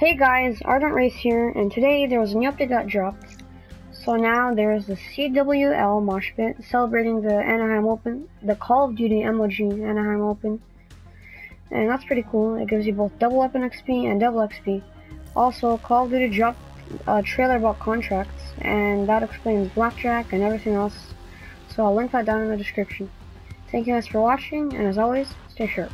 Hey guys, Ardent Race here, and today there was a new update that dropped. So now there is the CWL Mosh Pit celebrating the Anaheim Open, the Call of Duty MOG Anaheim Open. And that's pretty cool. It gives you both double weapon XP and double XP. Also, Call of Duty dropped a trailer about contracts, and that explains Blackjack and everything else. So I'll link that down in the description. Thank you guys for watching, and as always, stay sharp.